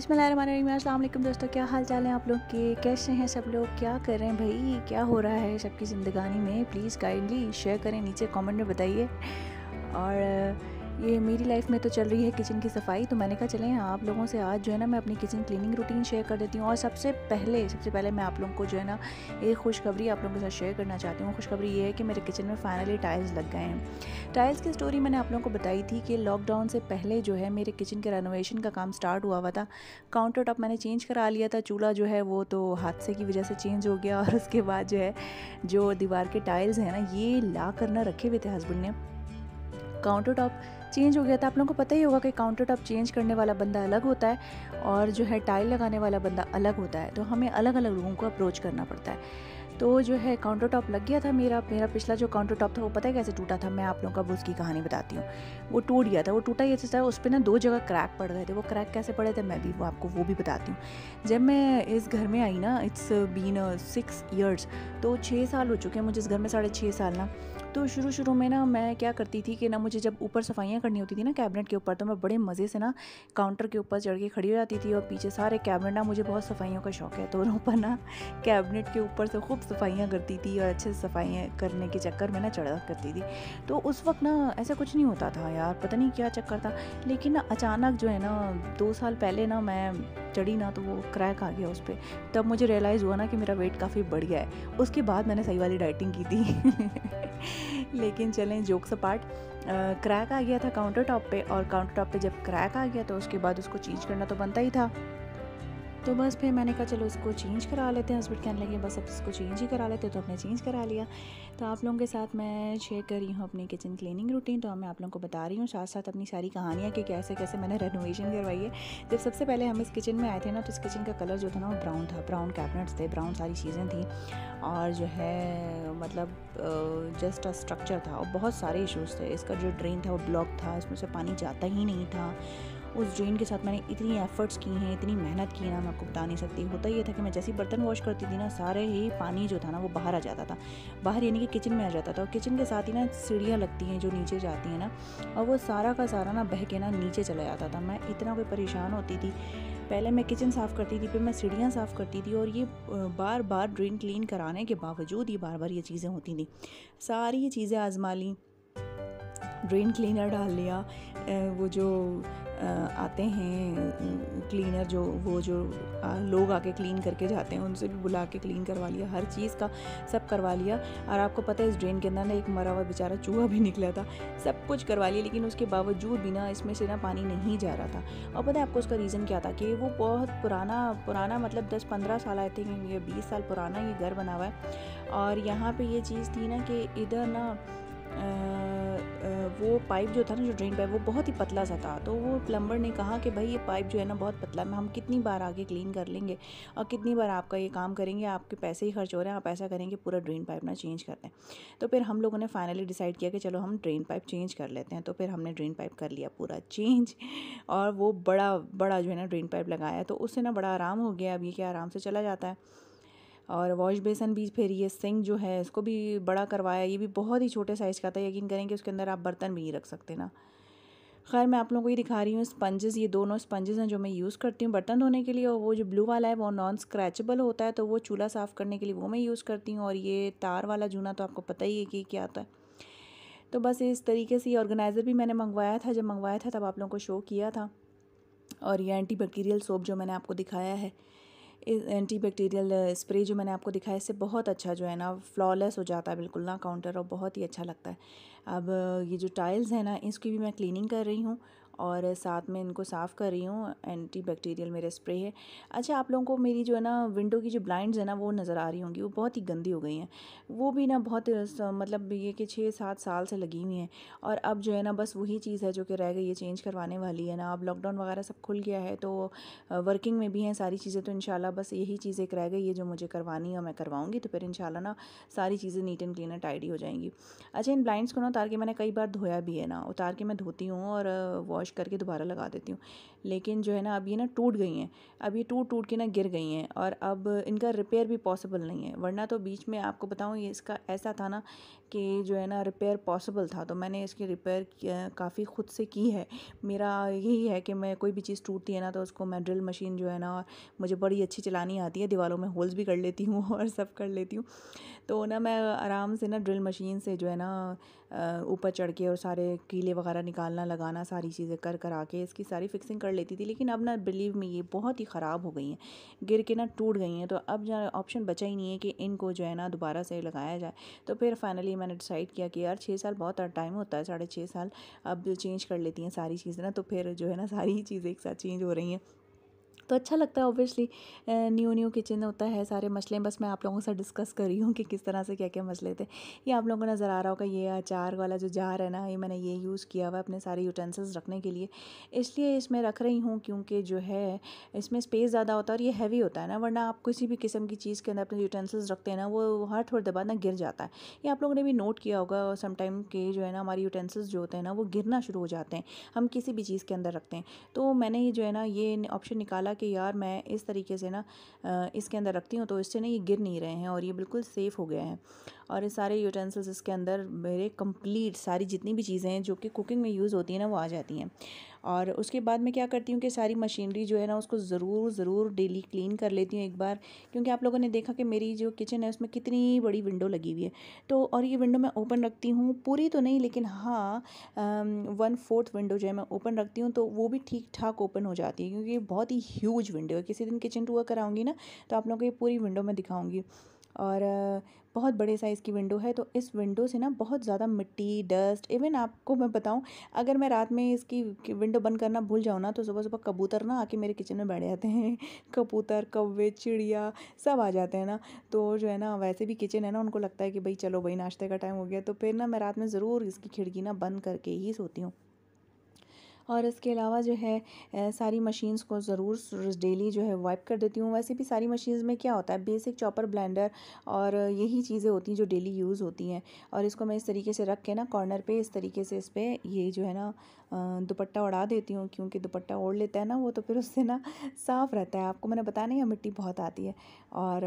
अस्सलाम दोस्तों, क्या हाल चाल हैं आप लोग के? कैसे हैं सब लोग? क्या कर रहे हैं भाई? क्या हो रहा है सबकी ज़िंदगानी में? प्लीज़ काइंडली शेयर करें, नीचे कमेंट में बताइए। और ये मेरी लाइफ में तो चल रही है किचन की सफ़ाई तो मैंने कहा, चलें, आप लोगों से आज जो है ना मैं अपनी किचन क्लीनिंग रूटीन शेयर कर देती हूँ और सबसे पहले सबसे पहले मैं आप लोगों को जो है ना एक खुशखबरी आप लोगों के साथ शेयर करना चाहती हूँ। खुशखबरी ये है कि मेरे किचन में फाइनली टाइल्स लग गए हैं। टाइल्स की स्टोरी मैंने आप लोगों को बताई थी कि लॉकडाउन से पहले जो है मेरे किचन के रेनोवेशन का काम स्टार्ट हुआ हुआ था। काउंटर टॉप मैंने चेंज करा लिया था, चूल्हा जो है वो तो हादसे की वजह से चेंज हो गया और उसके बाद जो है, जो दीवार के टाइल्स हैं ना, ये ला कर ना रखे हुए थे हस्बैंड ने। काउंटर टॉप चेंज हो गया था। आप लोगों को पता ही होगा कि काउंटर टॉप चेंज करने वाला बंदा अलग होता है और जो है टाइल लगाने वाला बंदा अलग होता है। तो हमें अलग अलग लोगों को अप्रोच करना पड़ता है। तो जो है काउंटर टॉप लग गया था मेरा। मेरा पिछला जो काउंटर टॉप था वो पता है कैसे टूटा था? मैं आप लोगों का अब उसकी कहानी बताती हूँ। वो टूट गया था। वो टूटा ये था। उस पर ना दो जगह क्रैक पड़ गए थे। वो क्रैक कैसे पड़े थे? मैं भी वो आपको वो भी बताती हूँ। जब मैं इस घर में आई ना इट्स बीन सिक्स ईयर्स तो छः साल हो चुके हैं। मुझे इस घर में साढ़े छः साल ना। तो शुरू शुरू में ना मैं क्या करती थी कि ना मुझे जब ऊपर सफाइयाँ करनी होती थी ना कैबिनेट के ऊपर तो मैं बड़े मज़े से ना काउंटर के ऊपर चढ़ के खड़ी हो जाती थी और पीछे सारे कैबिनेट ना मुझे बहुत सफाइयों का शौक है तो ऊपर ना कैबिनेट के ऊपर से खूब सफाइयाँ करती थी और अच्छे से सफाइयाँ करने के चक्कर में ना चढ़ा करती थी। तो उस वक्त ना ऐसा कुछ नहीं होता था यार, पता नहीं क्या चक्कर था, लेकिन ना अचानक जो है ना दो साल पहले ना मैं चढ़ी ना तो वो क्रैक आ गया उस पर तब मुझे रियलाइज़ हुआ ना कि मेरा वेट काफ़ी बढ़ गया है। उसके बाद मैंने सही वाली डाइटिंग की थी। लेकिन चलें जोक्स अपार्ट क्रैक आ गया था काउंटर टॉप पर और काउंटर टॉप पर जब क्रैक आ गया तो उसके बाद उसको चेंज करना तो बनता ही था। तो बस फिर मैंने कहा, चलो इसको चेंज करा लेते हैं हस्बैंड कहने लगे, बस अब इसको चेंज ही करा लेते हैं तो अपने चेंज करा लिया। तो आप लोगों के साथ मैं शेयर कर रही हूँ अपनी किचन क्लीनिंग रूटीन तो मैं आप लोगों को बता रही हूँ साथ साथ अपनी सारी कहानियाँ कि कैसे कैसे मैंने रेनोवेशन करवाई है। जब सबसे पहले हम इस किचन में आए थे ना तो इस किचन का कलर जो था ना, वो ब्राउन था ब्राउन कैबिनेट्स थे ब्राउन सारी चीज़ें थी। और जो है मतलब जस्ट अ स्ट्रक्चर था और बहुत सारे इशूज़ थे। इसका जो ड्रेन था, वो ब्लॉक था, इसमें से पानी जाता ही नहीं था। उस ड्रेन के साथ मैंने इतनी एफ़र्ट्स की हैं, इतनी मेहनत की है ना मैं आपको बता नहीं सकती। होता ये था कि मैं जैसे ही बर्तन वॉश करती थी ना, सारे ही पानी जो था ना, वो बाहर आ जाता था। बाहर यानी कि किचन में आ जाता था और किचन के साथ ही ना सीढ़ियाँ लगती हैं जो नीचे जाती हैं ना, और वो सारा का सारा ना बह के ना नीचे चला जाता था। मैं इतना कोई परेशान होती थी। पहले मैं किचन साफ़ करती थी, फिर मैं सीढ़ियाँ साफ़ करती थी और ये बार बार ड्रेन क्लीन कराने के बावजूद ये बार बार ये चीज़ें होती थी। सारी ये चीज़ें आजमा ली ड्रेन क्लीनर डाल लिया वो जो आते हैं क्लीनर जो, वो जो लोग आके क्लीन करके जाते हैं, उनसे भी बुला के क्लीन करवा लिया, हर चीज़ का सब करवा लिया। और आपको पता है, इस ड्रेन के अंदर ना एक मरा हुआ बेचारा चूहा भी निकला था, सब कुछ करवा लिया, लेकिन उसके बावजूद भी ना इसमें से ना पानी नहीं जा रहा था। और पता है आपको उसका रीज़न क्या था कि वो बहुत पुराना पुराना मतलब दस पंद्रह साल आए थे ये बीस साल पुराना ये घर बना हुआ है। और यहाँ पर ये चीज़ थी ना कि इधर ना वो पाइप जो था ना, जो ड्रेन पाइप, वो बहुत ही पतला सा था। तो वो प्लम्बर ने कहा कि भाई, ये पाइप जो है ना, बहुत पतला है हम कितनी बार आगे क्लीन कर लेंगे और कितनी बार आपका ये काम करेंगे, आपके पैसे ही खर्च हो रहे हैं, आप ऐसा करेंगे, पूरा ड्रेन पाइप ना चेंज कर दें। तो फिर हम लोगों ने फाइनली डिसाइड किया कि चलो, हम ड्रेन पाइप चेंज कर लेते हैं। तो फिर हमने ड्रेन पाइप कर लिया पूरा चेंज और वो बड़ा बड़ा जो है ना, ड्रेन पाइप लगाया। तो उससे ना बड़ा आराम हो गया। अब ये क्या आराम से चला जाता है। और वॉश बेसन भी फिर ये सिंक जो है, इसको भी बड़ा करवाया। ये भी बहुत ही छोटे साइज़ का था। यकीन करें कि उसके अंदर आप बर्तन भी नहीं रख सकते ना। खैर, मैं आप लोगों को ये दिखा रही हूँ स्पंजेस। ये दोनों स्पंजेस हैं जो मैं यूज़ करती हूँ बर्तन धोने के लिए और वो जो ब्लू वाला है, वो नॉन स्क्रैचेबल होता है तो वो चूल्हा साफ़ करने के लिए वो मैं यूज़ करती हूँ। और ये तार वाला जूना तो आपको पता ही है कि क्या आता है। तो बस इस तरीके से ये ऑर्गेनाइज़र भी मैंने मंगवाया था। जब मंगवाया था, तब आप लोगों को शो किया था। और ये एंटी बैक्टीरियल सोप जो मैंने आपको दिखाया है एंटी बैक्टीरियल स्प्रे जो मैंने आपको दिखाया, इससे बहुत अच्छा जो है ना फ्लॉलेस हो जाता है बिल्कुल ना काउंटर और बहुत ही अच्छा लगता है। अब ये जो टाइल्स हैं ना, इसकी भी मैं क्लीनिंग कर रही हूँ। और साथ में इनको साफ़ कर रही हूँ एंटी बैक्टीरियल मेरे स्प्रे है। अच्छा आप लोगों को मेरी जो है ना विंडो की जो ब्लाइंड्स है ना, वो नज़र आ रही होंगी, वो बहुत ही गंदी हो गई हैं। वो भी ना बहुत मतलब ये कि छः सात साल से लगी हुई हैं। और अब जो है ना, बस वही चीज़ है जो कि रह गई है चेंज करवाने वाली है ना। अब लॉकडाउन वगैरह सब खुल गया है तो वर्किंग में भी हैं सारी चीज़ें तो इन बस यही चीज़ एक रह गई है जो मुझे करवानी है मैं करवाऊँगी तो फिर इन ना सारी चीज़ें नीट एंड क्लीन टाइडी हो जाएँगी। अच्छा इन ब्लाइंड्स को ना उतार के मैंने कई बार धोया भी है ना, उतार के मैं धोती हूँ और वॉश वॉश करके दोबारा लगा देती हूँ। लेकिन जो है ना, अब ये ना टूट गई हैं। अब ये टूट टूट के ना गिर गई हैं और अब इनका रिपेयर भी पॉसिबल नहीं है। वरना तो बीच में आपको बताऊँ, ये इसका ऐसा था ना कि जो है ना रिपेयर पॉसिबल था। तो मैंने इसकी रिपेयर काफ़ी ख़ुद से की है। मेरा यही है कि मैं, कोई भी चीज़ टूटती है ना तो उसको मैं ड्रिल मशीन जो है ना, मुझे बड़ी अच्छी चलानी आती है। दीवारों में होल्स भी कर लेती हूँ और सब कर लेती हूँ। तो ना मैं आराम से ना ड्रिल मशीन से जो है ना ऊपर चढ़ के और सारे कीले वगैरह निकालना, लगाना, सारी चीज़ें कर कर आके इसकी सारी फिक्सिंग कर लेती थी। लेकिन अब ना बिलीव में ये बहुत ही ख़राब हो गई हैं। गिर के ना टूट गई हैं। तो अब जो ऑप्शन बचा ही नहीं है कि इनको जो है ना दोबारा से लगाया जाए। तो फिर फाइनली मैंने डिसाइड किया कि यार, छः साल बहुत टाइम होता है, साढ़े छः साल अब चेंज कर लेती हैं सारी चीज़ें ना। तो फिर जो है ना सारी चीज़ें एक साथ चेंज हो रही हैं। तो अच्छा लगता है ऑब्वियसली न्यू न्यू किचन होता है, सारे मसले, बस मैं आप लोगों से डिस्कस कर रही हूँ कि किस तरह से क्या क्या मसले थे। ये आप लोगों को नज़र आ रहा होगा, ये अचार वाला जो जार है ना, ये मैंने ये यूज़ किया हुआ अपने सारे यूटेंसिल्स रखने के लिए। इसलिए इसमें रख रही हूँ क्योंकि जो है, इसमें स्पेस ज़्यादा होता है और ये हैवी होता है ना, वरना आप किसी भी किस्म की चीज़ के अंदर अपने यूटेंसिल्स रखते हैं ना, वो हर थोड़ी देर बाद ना गिर जाता है। ये आप लोगों ने भी नोट किया होगा समटाइम के जो है ना, हमारी यूटेंसिल्स जो होते हैं ना, वो गिरना शुरू हो जाते हैं, हम किसी भी चीज़ के अंदर रखते हैं। तो मैंने जो है ना, ये ऑप्शन निकाला कि यार मैं इस तरीके से ना इसके अंदर रखती हूँ तो इससे ना ये गिर नहीं रहे हैं और ये बिल्कुल सेफ़ हो गए हैं। और ये सारे यूटेंसिल्स इसके अंदर मेरे कंप्लीट सारी जितनी भी चीज़ें हैं जो कि कुकिंग में यूज़ होती हैं ना, वो आ जाती हैं। और उसके बाद मैं क्या करती हूँ कि सारी मशीनरी जो है ना, उसको ज़रूर ज़रूर डेली क्लीन कर लेती हूँ एक बार, क्योंकि आप लोगों ने देखा कि मेरी जो किचन है, उसमें कितनी बड़ी विंडो लगी हुई है। तो और ये विंडो मैं ओपन रखती हूँ, पूरी तो नहीं, लेकिन हाँ वन फोर्थ विंडो जो है मैं ओपन रखती हूँ तो वो भी ठीक ठाक ओपन हो जाती है, क्योंकि बहुत ही ह्यूज विंडो है। किसी दिन किचन टूर कराऊँगी ना तो आप लोगों को ये पूरी विंडो में दिखाऊँगी। और बहुत बड़े साइज़ की विंडो है तो इस विंडो से ना बहुत ज़्यादा मिट्टी डस्ट इवन आपको मैं बताऊँ, अगर मैं रात में इसकी विंडो बंद करना भूल जाऊँ ना तो सुबह सुबह कबूतर ना आके मेरे किचन में बैठ जाते हैं। कबूतर, कौवे, चिड़िया सब आ जाते हैं ना तो जो है ना, वैसे भी किचन है ना, उनको लगता है कि भाई चलो भाई नाश्ते का टाइम हो गया तो फिर ना मैं रात में ज़रूर इसकी खिड़की ना बंद करके ही सोती हूँ। और इसके अलावा जो है सारी मशीन्स को ज़रूर डेली जो है वाइप कर देती हूँ। वैसे भी सारी मशीन्स में क्या होता है बेसिक चॉपर ब्लेंडर और यही चीज़ें होती हैं जो डेली यूज़ होती हैं। और इसको मैं इस तरीके से रख के ना कॉर्नर पे इस तरीके से इस पर ये जो है ना दुपट्टा उड़ा देती हूँ क्योंकि दुपट्टा ओढ़ लेता है ना वो तो फिर उससे ना साफ़ रहता है। आपको मैंने बताया नहीं मिट्टी बहुत आती है और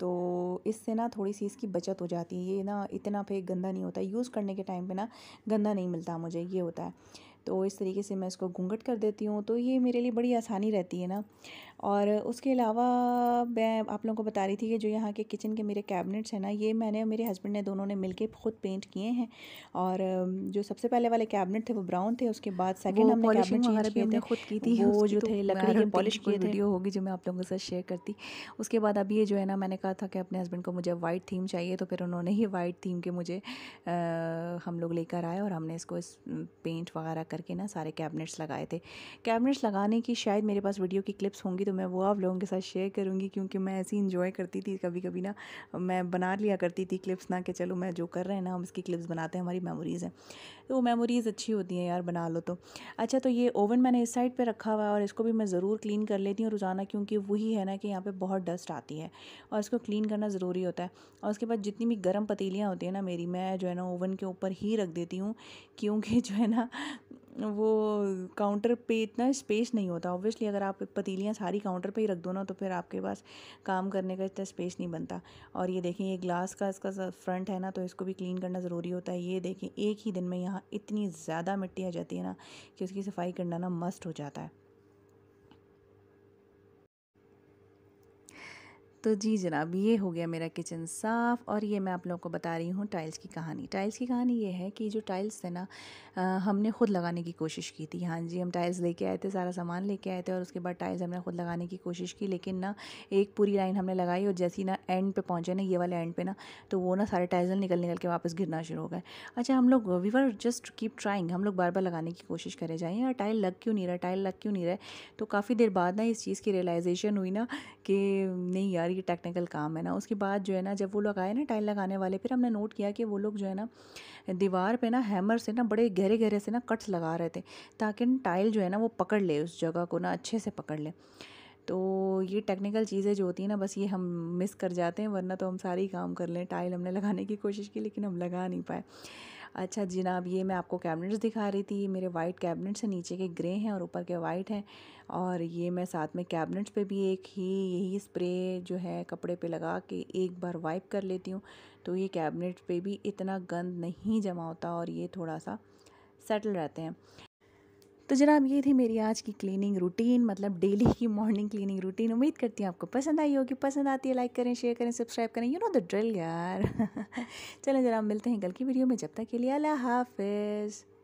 तो इससे ना थोड़ी सी इसकी बचत हो जाती है। ये ना इतना फिर गंदा नहीं होता। यूज़ करने के टाइम पे ना गंदा नहीं मिलता मुझे, ये होता है। तो इस तरीके से मैं इसको घूंघट कर देती हूँ। तो ये मेरे लिए बड़ी आसानी रहती है ना। और उसके अलावा मैं आप लोगों को बता रही थी कि जो यहाँ के किचन के मेरे कैबिनेट्स हैं ना ये मैंने और मेरे हस्बैंड ने दोनों ने मिलके खुद पेंट किए हैं। और जो सबसे पहले वाले कैबिनेट थे वो ब्राउन थे उसके बाद सेकंड हमने कैबिनेट चेंज किए थे। खुद की थी वो जो थे लकड़ी के पॉलिश किए थे। वीडियो होगी जो मैं आप लोगों के साथ शेयर करती। उसके बाद अभी ये जो है ना मैंने कहा था कि अपने हस्बैंड को मुझे वाइट थीम चाहिए तो फिर उन्होंने ही वाइट थीम के मुझे हम लोग लेकर आए और हमने इसको इस पेंट वगैरह करके ना सारे कैबिनेट्स लगाए थे। कैबिनेट्स लगाने की शायद मेरे पास वीडियो की क्लिप्स होंगी तो मैं वो आप लोगों के साथ शेयर करूँगी क्योंकि मैं ऐसी इन्जॉय करती थी कभी कभी ना मैं बना लिया करती थी क्लिप्स ना कि चलो मैं जो कर रहे हैं ना हम इसकी क्लिप्स बनाते हैं, हमारी मेमोरीज़ हैं। तो वो मेमोरीज़ अच्छी होती हैं यार बना लो तो। अच्छा तो ये ओवन मैंने इस साइड पर रखा हुआ है और इसको भी मैं ज़रूर क्लीन कर लेती हूँ रोज़ाना क्योंकि वही है ना कि यहाँ पर बहुत डस्ट आती है और इसको क्लीन करना ज़रूरी होता है। और उसके बाद जितनी भी गर्म पतीलियाँ होती हैं ना मेरी, मैं जो है ना ओवन के ऊपर ही रख देती हूँ क्योंकि जो है ना वो काउंटर पे इतना स्पेस नहीं होता। ऑब्वियसली अगर आप पतीलियाँ सारी काउंटर पे ही रख दो ना तो फिर आपके पास काम करने का इतना स्पेस नहीं बनता। और ये देखें, ये ग्लास का इसका फ्रंट है ना तो इसको भी क्लीन करना ज़रूरी होता है। ये देखें, एक ही दिन में यहाँ इतनी ज़्यादा मिट्टी आ जाती है ना, कि उसकी सफ़ाई करना ना मस्ट हो जाता है। तो जी जनाब, ये हो गया मेरा किचन साफ़ और ये मैं आप लोगों को बता रही हूँ टाइल्स की कहानी। टाइल्स की कहानी ये है कि जो टाइल्स थे ना हमने ख़ुद लगाने की कोशिश की थी। हाँ जी, हम टाइल्स लेके आए थे, सारा सामान लेके आए थे और उसके बाद टाइल्स हमने ख़ुद लगाने की कोशिश की, लेकिन ना एक पूरी लाइन हमने लगाई और जैसी ना एंड पे पहुँचे ना, ये वाले एंड पे ना तो वो ना सारे टाइल्स निकल निकल के वापस गिरना शुरू हो गए। अच्छा हम लोग we were just keep trying हम लोग बार बार लगाने की कोशिश करे जाएँ, यार टाइल लग क्यों नहीं रहा, टाइल लग क्यों नहीं रहा तो काफ़ी देर बाद ना इस चीज़ की रियलाइजेशन हुई ना कि नहीं यार ये टेक्निकल काम है ना। उसके बाद जो है ना, जब वो लोग आए ना टाइल लगाने वाले, फिर हमने नोट किया कि वो लोग जो है ना, दीवार पे ना हैमर से ना बड़े गहरे गहरे से ना कट्स लगा रहे थे, ताकि टाइल जो है ना वो पकड़ ले उस जगह को ना, अच्छे से पकड़ ले। तो ये टेक्निकल चीज़ें जो होती हैं ना, बस ये हम मिस कर जाते हैं, वरना तो हम सारे ही काम कर लें टाइल हमने लगाने की कोशिश की, लेकिन हम लगा नहीं पाए। अच्छा जनाब ये मैं आपको कैबिनेट्स दिखा रही थी मेरे वाइट कैबिनेट्स हैं, नीचे के ग्रे हैं और ऊपर के वाइट हैं, और ये मैं साथ में कैबिनेट्स पे भी एक ही, यही स्प्रे जो है कपड़े पे लगा के एक बार वाइप कर लेती हूँ तो ये कैबिनेट पे भी इतना गंद नहीं जमा होता और ये थोड़ा सा सेटल रहते हैं। तो जनाब, ये थी मेरी आज की क्लीनिंग रूटीन मतलब डेली की मॉर्निंग क्लीनिंग रूटीन उम्मीद करती हूँ आपको पसंद आई होगी। पसंद आती है लाइक करें शेयर करें सब्सक्राइब करें। यू नो द ड्रिल यार। चलें जनाब, मिलते हैं कल की वीडियो में। जब तक के लिए अल्लाह हाफिज़।